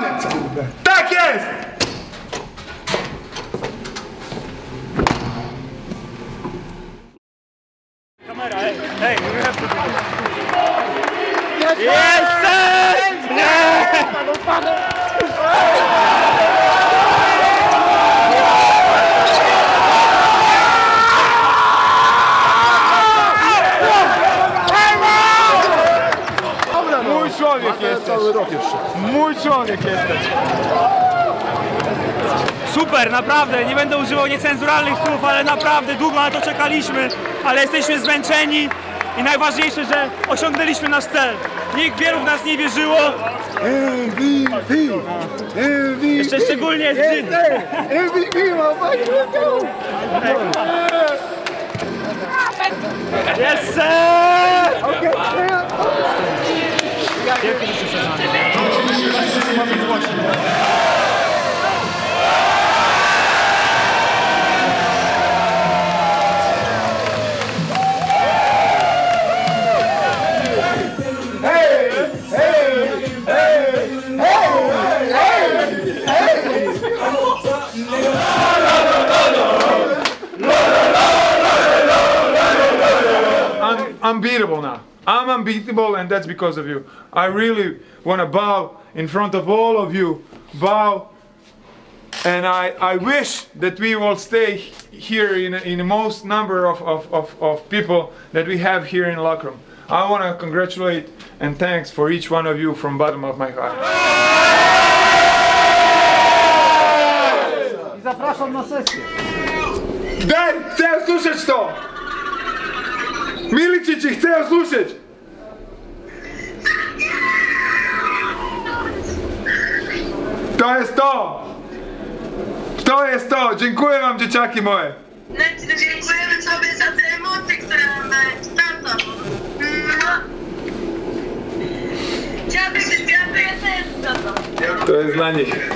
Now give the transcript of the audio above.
Koniec, kurde. Tak jest! Kamera, ej, ej, this. Jeszcze! Nie! Mój człowiek jesteś. Cały rok jeszcze. Mój człowiek jesteś. Super, naprawdę, nie będę używał niecenzuralnych słów, ale naprawdę długo na to czekaliśmy, ale jesteśmy zmęczeni i najważniejsze, że osiągnęliśmy nasz cel. Nikt wielu w nas nie wierzyło, MVP! MVP! jeszcze szczególnie z Żydów. MVP! Yes, sir! Their finishes are not in there. Murphy's watching. Unbeatable now. I'm unbeatable, and that's because of you. I really want to bow in front of all of you. Bow. And I, I wish that we will stay here in, in the most number of, of, of, of people that we have here in locker room. I want to congratulate and thanks for each one of you from bottom of my heart. I zapraszam na sesję. Daj, chcę usłyszeć to! Milicie ci, chcę usłyszeć! To jest to! To jest to! Dziękuję wam dzieciaki moje! Znaczy, dziękujemy sobie za te emocje, które mamy z tatą. Ja też z tatą. To jest dla nich.